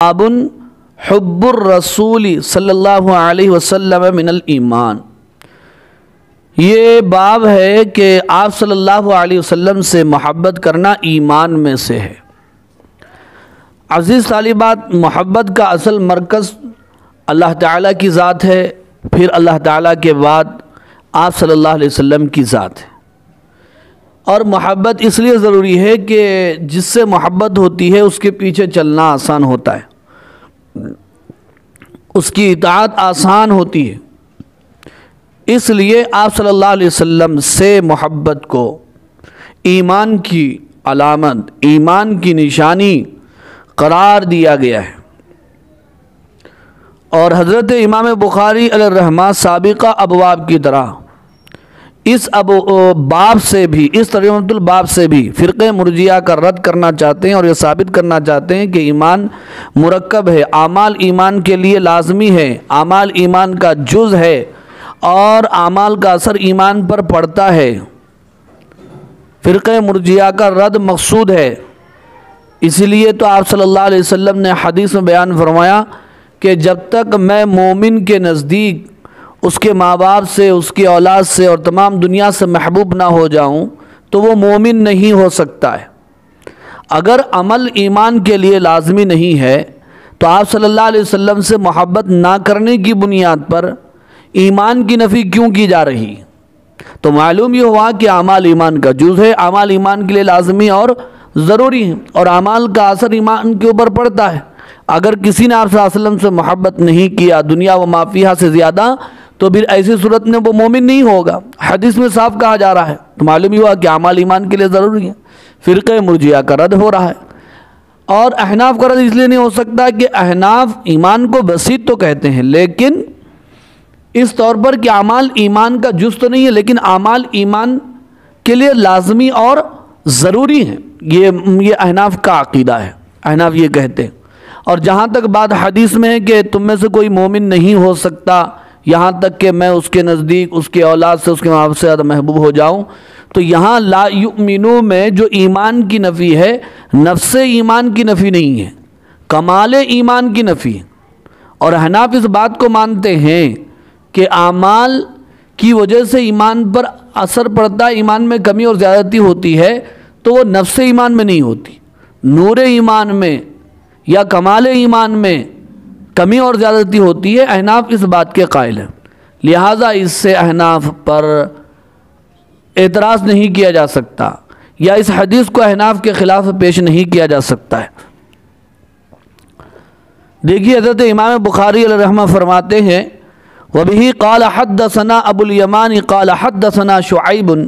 बाबुन हब्बुर रसूल सल्लल्लाहु अलैहि वसल्लम ईमान ये बाब है कि आप सल्लल्लाहु अलैहि वसल्लम से मोहब्बत करना ईमान में से है। अज़ीज़ तालिबात मोहब्बत का असल मरकज़ अल्लाह ताला की ज़ात है, फिर अल्लाह ताला के बाद आप सल्लल्लाहु अलैहि वसल्लम की ज़ात है। और मोहब्बत इसलिए ज़रूरी है कि जिससे मोहब्बत होती है, उसके पीछे चलना आसान होता है। उसकी इतात आसान होती है। इसलिए आप सल्लल्लाहु अलैहि वसल्लम से मोहब्बत को, ईमान की अलामत, ईमान की निशानी करार दिया गया है। और हज़रत इमाम बुखारी रहमा सबका अबवाब की तरह इस अब बाब से भी, इस तरमतुल बाब से भी फ़िरक़ मुरजिया का रद्द करना चाहते हैं और ये साबित करना चाहते हैं कि ईमान मुरकब है, आमाल ईमान के लिए लाजमी है, आमाल ईमान का जुज़ है और आमाल का असर ईमान पर पड़ता है। फ़िरक़ मुरजिया का रद्द मकसूद है। इसलिए तो आप सल्लल्लाहु अलैहि वसल्लम ने हदीस में बयान फरमाया कि जब तक मैं मोमिन के नज़दीक उसके माँ बाप से, उसकी औलाद से और तमाम दुनिया से महबूब ना हो जाऊँ तो वो मोमिन नहीं हो सकता है। अगर अमल ईमान के लिए लाजमी नहीं है तो आप सल्लल्लाहु अलैहि वसल्लम से मोहब्बत ना करने की बुनियाद पर ईमान की नफ़ी क्यों की जा रही? तो मालूम ये हुआ कि अमाल ईमान का जुज़ है। अमाल ईमान के लिए लाजमी और ज़रूरी है और अमाल का असर ईमान के ऊपर पड़ता है। अगर किसी ने आप से मोहब्बत नहीं किया, दुनिया व माफिया से ज़्यादा तो फिर ऐसी सूरत में वो मोमिन नहीं होगा। हदीस में साफ़ कहा जा रहा है तो मालूम ही हुआ कि अमाल ईमान के लिए ज़रूरी है। फ़िरक़ मुरजिया का रद्द हो रहा है। और अहनाफ का रद्द इसलिए नहीं हो सकता कि अहनाफ ईमान को बसीत तो कहते हैं, लेकिन इस तौर पर कि अमाल ईमान का जुज तो नहीं है, लेकिन अमाल ईमान के लिए लाजमी और ज़रूरी हैं। ये ये अहनाफ का अकीदा है। अहनाफ ये कहते हैं। और जहाँ तक बात हदीस में है कि तुम में से कोई मोमिन नहीं हो सकता यहाँ तक कि मैं उसके नज़दीक, उसके औलाद से, उसके माँ से ज़्यादा महबूब हो जाऊँ। तो यहाँ ला युमिनू में जो ईमान की नफ़ी है, नफ्स ईमान की नफ़ी नहीं है, कमाल ईमान की नफ़ी और हनाफ इस बात को मानते हैं कि आमाल की वजह से ईमान पर असर पड़ता है ईमान में कमी और ज़्यादती होती है तो वो नफ्स ईमान में नहीं होती। नूर ईमान में या कमाल ईमान में कमी और ज़्यादती होती है, अहनाफ इस बात के कायल हैं। लिहाजा इससे अहनाफ पर एतराज़ नहीं किया जा सकता, या इस हदीस को अहनाफ के ख़िलाफ़ पेश नहीं किया जा सकता है। देखिए, हज़रत इमाम बुखारी रहमा फरमाते हैं वबी काल हदसना अबुलयमान काल हदसना शुआबन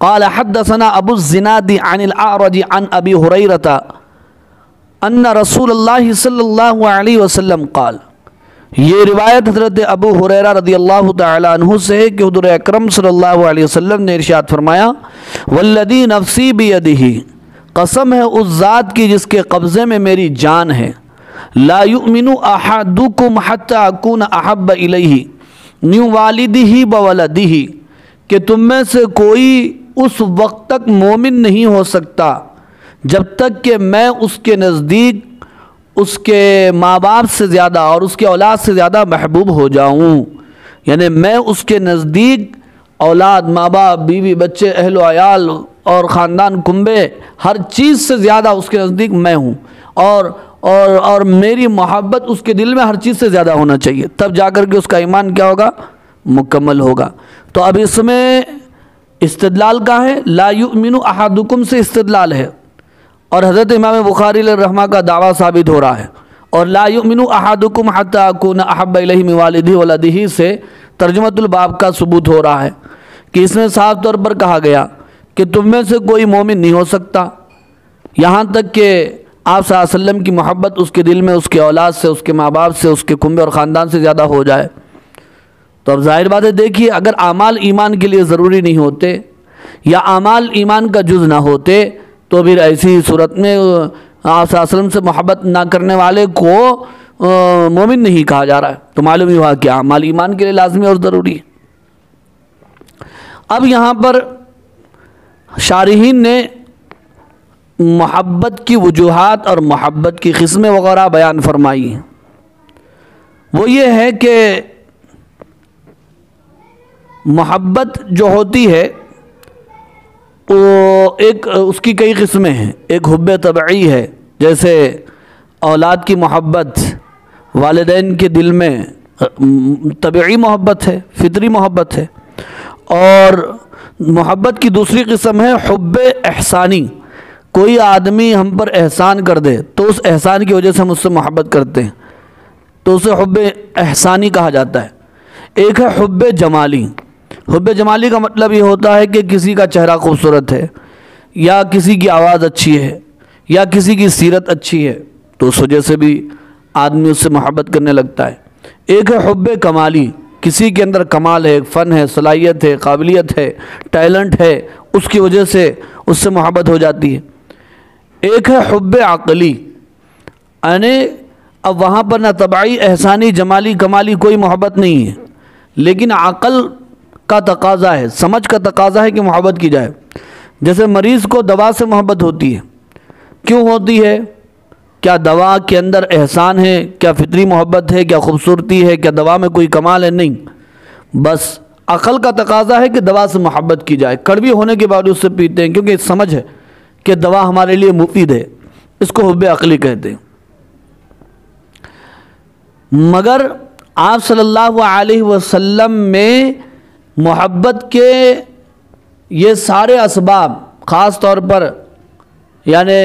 काल हदसना अबुज़िनादी अनिल आरजी अन अबी हुरैरता अन्ना रसूल वसल्लम काल ये रिवायत हज़रत अबू हुरैरा रदी अल्लाह तु से है कि हजूर अक्रम अलैहि ने इरशाद फरमाया वल्लदी नफसी बियदिही कसम है उस ज़ात की जिसके कब्ज़े में मेरी जान है ला युमिनु अहदुकुम हत्ता अकून अहब इलैहि न्यू वालिदिही बवलदिही कि तुम में से कोई उस वक्त तक मोमिन नहीं हो सकता जब तक कि मैं उसके नज़दीक, उसके माँ बाप से ज़्यादा और उसके औलाद से ज़्यादा महबूब हो जाऊँ। यानी मैं उसके नज़दीक, औलाद माँ बाप बीवी, बच्चे अहल आयाल और ख़ानदान, कुंबे, हर चीज़ से ज़्यादा उसके नज़दीक मैं हूँ। और और और मेरी मोहब्बत उसके दिल में हर चीज़ से ज़्यादा होना चाहिए। तब जा कर के उसका ईमान क्या होगा? मुकम्मल होगा। तो अब इसमें इस्तदलाल का है। लायुमिन अहादुकुम से इस्तदलाल है। और हज़रत इमाम बुखारी रहमा का दावा साबित हो रहा है। और लायुमिन अहादुकुम हत्ताकुन अहब वालदी वलदी से तर्जमतुलबाब का सबूत हो रहा है कि इसमें साफ़ तौर पर कहा गया कि तुम में से कोई मोमिन नहीं हो सकता। यहाँ तक कि आप वसल्लम की मोहब्बत उसके दिल में, उसके औलाद से, उसके माँ बाप से, उसके कुंबे और ख़ानदान से ज़्यादा हो जाए। तो अब ज़ाहिर बात है, देखिए, अगर आमाल ईमान के लिए ज़रूरी नहीं होते या आमाल ईमान का जुज़ ना होते तो फिर ऐसी सूरत में वसल्लम से मोहब्बत ना करने वाले को मोमिन नहीं कहा जा रहा है। तो मालूम ही हुआ क्या आमाल ईमान के लिए लाजमी और ज़रूरी है। अब यहाँ पर शारहीन ने मोहब्बत की वजूहत और मोहब्बत की किस्में वगैरह बयान फरमाई हैं। वो ये है कि मोहब्बत जो होती है वो एक, उसकी कई किस्में हैं। एक हुब तबई है, जैसे औलाद की मोहब्बत, वालदेन के दिल में तबी मोहब्बत है, फितरी मोहब्बत है। और मोहब्बत की दूसरी किस्म है हुब एहसानी। कोई आदमी हम पर एहसान कर दे तो उस एहसान की वजह से हम उससे मोहब्बत करते हैं। तो उसे हुब एहसानी कहा जाता है। एक है हुब जमाली। हुब जमाली का मतलब ये होता है कि किसी का चेहरा खूबसूरत है, या किसी की आवाज़ अच्छी है, या किसी की सीरत अच्छी है तो उस वजह से भी आदमी उससे मोहब्बत करने लगता है। एक है हुब कमाली, किसी के अंदर कमाल है, फ़न है, सलाहियत है, काबिलियत है, टैलेंट है, उसकी वजह से उससे मोहब्बत हो जाती है। एक है हुब अकली, यानी अब वहाँ पर ना तबाही, एहसानी, जमाली, कमाली कोई मोहब्बत नहीं है, लेकिन अक़ल का तकाजा है, समझ का तकाजा है कि मोहब्बत की जाए। जैसे मरीज़ को दवा से मोहब्बत होती है। क्यों होती है? क्या दवा के अंदर एहसान है? क्या फितरी मोहब्बत है? क्या खूबसूरती है? क्या दवा में कोई कमाल है? नहीं। बस अक़ल का तकाजा है कि दवा से मोहब्बत की जाए। कड़वी होने के बाद उससे पीते हैं, क्योंकि समझ है कि दवा हमारे लिए मुफीद है। इसको हुब अकली कहते हैं। मगर आप सल्लल्लाहु अलैहि वसल्लम में मोहब्बत के ये सारे असबाब, ख़ास तौर पर, यानि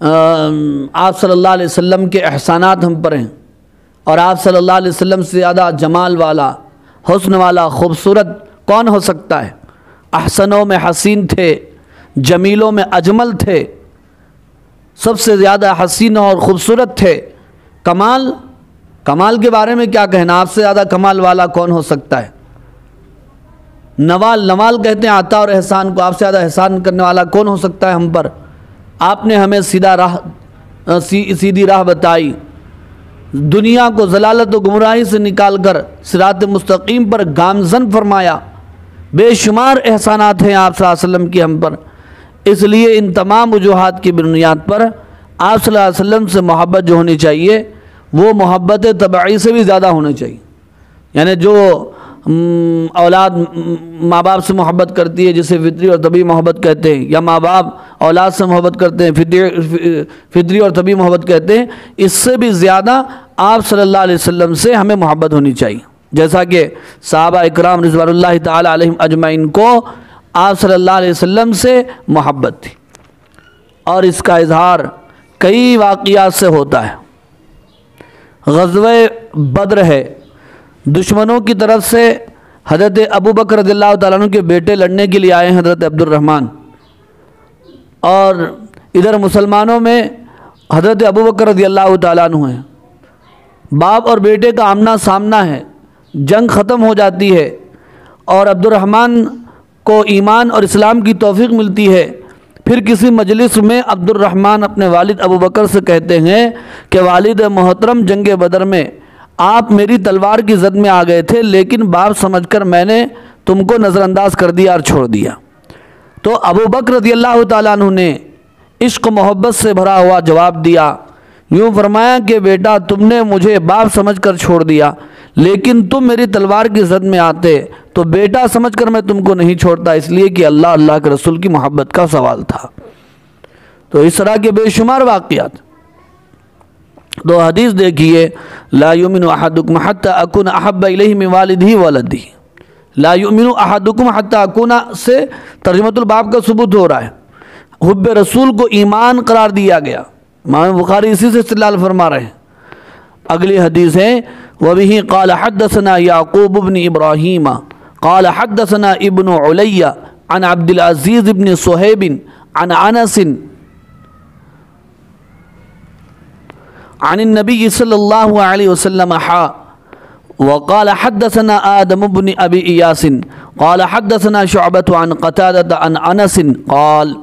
आप सल्लल्लाहु अलैहि वसल्लम के एहसानात हम पर हैं। और आप सल्लल्लाहु अलैहि वसल्लम से ज़्यादा जमाल वाला, हुस्न वाला, खूबसूरत कौन हो सकता है? अहसनों में हसीन थे, जमीलों में अजमल थे, सबसे ज़्यादा हसीन और ख़ूबसूरत थे। कमाल कमाल के बारे में क्या कहना? आपसे ज़्यादा कमाल वाला कौन हो सकता है? नवाल नवाल कहते हैं आता और एहसान को आपसे ज़्यादा एहसान करने वाला कौन हो सकता है हम पर? आपने हमें सीधा राह सी, सीधी राह बताई। दुनिया को जलालत व गुमराही से निकाल कर सिरात मुस्तकीम पर गामजन फरमाया बेशुमार एहसानात हैं आप वसल्लम की हम पर। इसलिए इन तमाम वजूहत की बुनियाद पर आप वसल्लम से मोहब्बत जो होनी चाहिए वो मोहब्बत तबाई से भी ज़्यादा होनी चाहिए। यानी जो औलाद माँ बाप से मोहब्बत करती है, जिसे फितरी और तभी मोहब्बत कहते हैं, या माँ बाप औलाद से मोहब्बत करते हैं, फितरी फितरी और तभी मोहब्बत कहते हैं, इससे भी ज़्यादा आप सल्लल्लाहु अलैहि वसल्लम से हमें मोहब्बत होनी चाहिए। जैसा कि साहबा इकराम रिजवान तजमाइन अजमैन को आप सल्लल्लाहु अलैहि वसल्लम से मोहब्बत थी। और इसका इजहार कई वाक़ात से होता है। गजब बद्र है दुश्मनों की तरफ़ से हज़रत अबू बकर रज़ी तु के बेटे लड़ने के लिए आए हैं हज़रत अब्दुलरहमान और इधर मुसलमानों में हज़रत अबू बकर तु हैं। बाप और बेटे का आमना सामना है, जंग ख़त्म हो जाती है और अब्दुलरहमान को ईमान और इस्लाम की तोफ़ी मिलती है। फिर किसी मजलिस में अब्दुलरहमान अपने वालिद अबू बकर से कहते हैं कि, वालिद मोहतरम जंग बदर में आप मेरी तलवार की जद में आ गए थे, लेकिन बाप समझकर मैंने तुमको नज़रअंदाज कर दिया और छोड़ दिया। तो अबू बकर रदी अल्लाह तु ने इश्क मोहब्बत से भरा हुआ जवाब दिया, यूँ फरमाया कि बेटा तुमने मुझे बाप समझकर छोड़ दिया, लेकिन तुम मेरी तलवार की जद में आते तो बेटा समझकर मैं तुमको नहीं छोड़ता, इसलिए कि अल्लाह अल्लाह के रसूल की मोहब्बत का सवाल था। तो इस तरह के बेशुमार वाक़ात तो हदीस देखिए लायुमिन अहदुकुम हत्ता अकुन अहब इलैहि वालिदी। वलदी लायुमिन अहदुकुम अकुना से तर्जमतुल बाब का सबूत हो रहा है। हुब रसूल को ईमान करार दिया गया। माम बुखारी इसी से इस्तेलाल फरमा रहे हैं। अगली हदीस है वही काल हदसना याकूब इबन इब्राहीम। काल हदसना इबन उलैया। अन अब्दुल अज़ीज़ इबन सुहेबिन। अन अनसिन। नबी सल्लल्लाहु अलैहि वसल्लम हा वक़ाल हदसना आदम बिन अबी यासिन क़ाल हदसना शुअबत अन क़तादत अन अनसिन क़ाल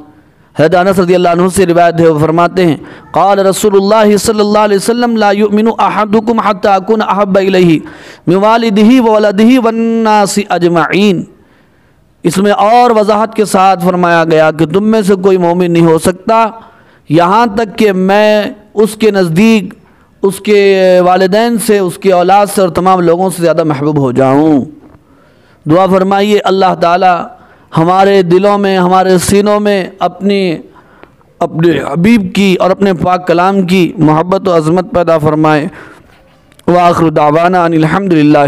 हज़रत अनस रदी अल्लाह से रिवायत है वो फरमाते हैं क़ाल रसूलुल्लाह सल्लल्लाहु अलैहि वसल्लम ला युमिनु अहदुकुम हत्ता अकुन वालिदिही व वलदिही वन नासी अजमईन इसमें और वजाहत के साथ फरमाया गया कि तुम में से कोई मोमिन नहीं हो सकता यहाँ तक कि मैं उसके नज़दीक, उसके वालदेन से, उसके औलाद से और तमाम लोगों से ज़्यादा महबूब हो जाऊँ। दुआ फरमाइए, अल्लाह ताला हमारे दिलों में, हमारे सीनों में अपनी, अपने हबीब की और अपने पाक कलाम की मोहब्बत व अज़मत पैदा फरमाए। वाखर दावाना अनिलहमदिल्ला